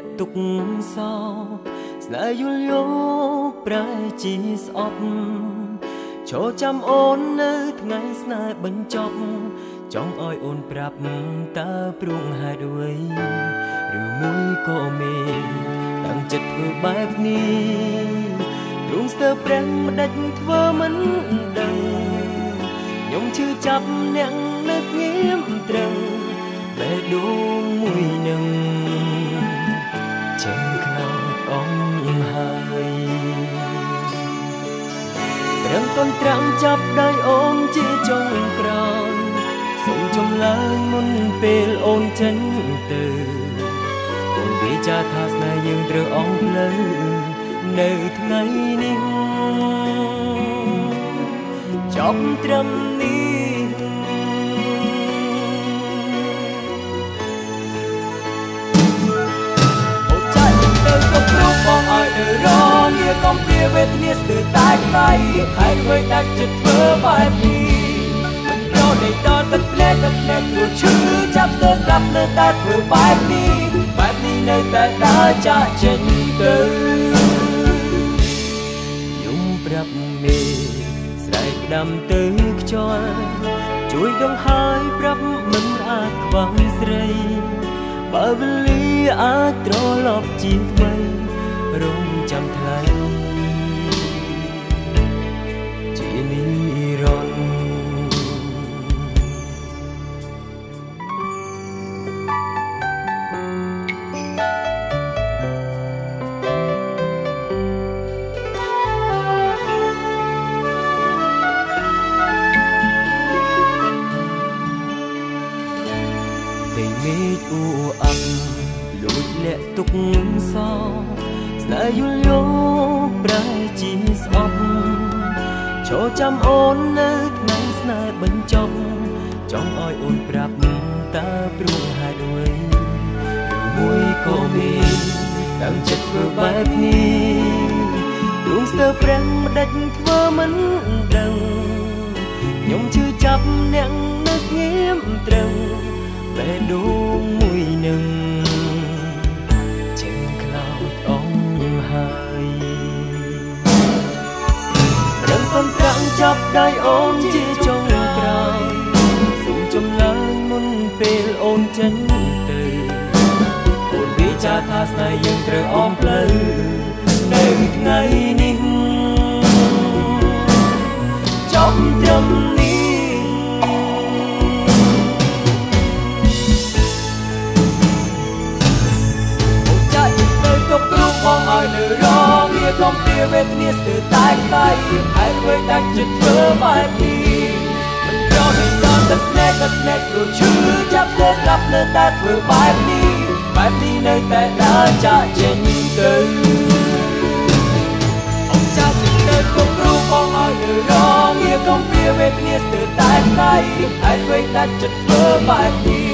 ក់ទុកសោស្នេហ៍យល់យកប្រែជាស្អប់ចូលចាំអូននៅថ្ងៃស្នេហ៍បញ្ចប់ចង់ឲ្យអូនប្រាប់តើព្រួងហេតុអ្វីឬមួយក៏មេតាំងចិត្តធ្វើបែបនេះទ្រង់ស្ទើរប្រេះម្ដេចធ្វើមិនដឹងខ្ញុំឈឺចាប់អ្នកនៅស្ងៀម រឹងតនត្រាំងចាប់ដៃអូនជាចុងក្រោយសូមចំលើយមុនពេលអូនចេញទៅអូនវិចារថាស្នេហ៍យើងត្រូវអស់ផ្លូវនៅថ្ងៃនេះចប់ត្រឹមនេះ រតែខ្សែហើយធ្វើដាច់ចិត្តធ្វើបែបនេះប្រដេកដល់ទឹកភ្នែកទឹកភ្នែកព្រោះឈឺចាប់ស្ទើរស្ដាប់នៅតែធ្វើបែបនេះបែបនេះនៅតែដើរចាក់ចេញទៅយំប្រាប់មេស្រែកក្តាំទៅខ្យល់ជួយដងហើយប្រាប់មិនអាចខ្វះស្រីបើវេលាអាចត្រឡប់ជាថ្មីរងចាំថ្លៃ អ៊ូអាប់លួចលាក់ទុកសោស្នេហ៍យល់យកប្រែជាស្អប់ចូលចាំអូននៅថ្ងៃស្នេហ៍បញ្ចប់ចង់ឲ្យអូនប្រាប់តើព្រោះហេតុអ្វីឬមួយក៏មានតាំងចិត្តធ្វើបែបនេះដួងស្ទើរប្រាំងម្ដេចធ្វើមិនដឹងខ្ញុំឈឺចាប់អ្នកនៅស្ងៀមត្រឹង ងកំត្រាំងចាប់ដៃអូនជាចុងក្រោយសូមចំលើយមុនពេលអូនចេញទៅអូនវិចារថាស្នេហ៍យើងត្រូវអមផ្លូវនៅថ្ងៃនេះចប់ត្រឹម ងវាកំព្រាវេទនាស្ទើរតែខ្សែហើយធ្វើដាច់ចិត្តធ្វើបែបនេះមិនប្រឲ្យដល់ទឹកភ្នែកទឹកភ្នែកព្រោះឈឺចាប់ស្ទើរស្ដាប់នៅតែធ្វើបែបនេះបែបនេះនៅតែដើរចាក់ចេញទៅអូចាច់ទៅទុករូបបងឲ្យនៅរងវាកំព្រាវេទនាស្ទើរតែខ្សែហើយធ្វើដាច់ចិត្តធ្វើបែបនេះ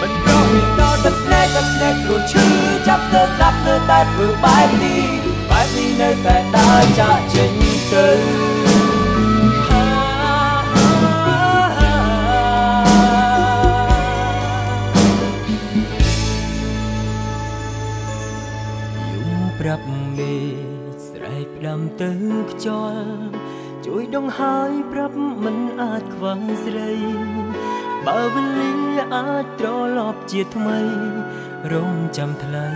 មិនប្រោះមានដល់ទឹកភ្នែកទឹកភ្នែកព្រោះឈឺចាប់ស្ទើរស្ដាប់នៅតែធ្វើបែបនេះ បែបនេះនៅតែដើរចាក់ចេញទៅយំប្រាប់មេស្រែកផ្ដាំទៅខ្យល់ជួយដងហើយប្រាប់មិនអាចខ្វះស្រីបើវេលាអាចត្រឡប់ជាថ្មីរងចាំថ្លៃ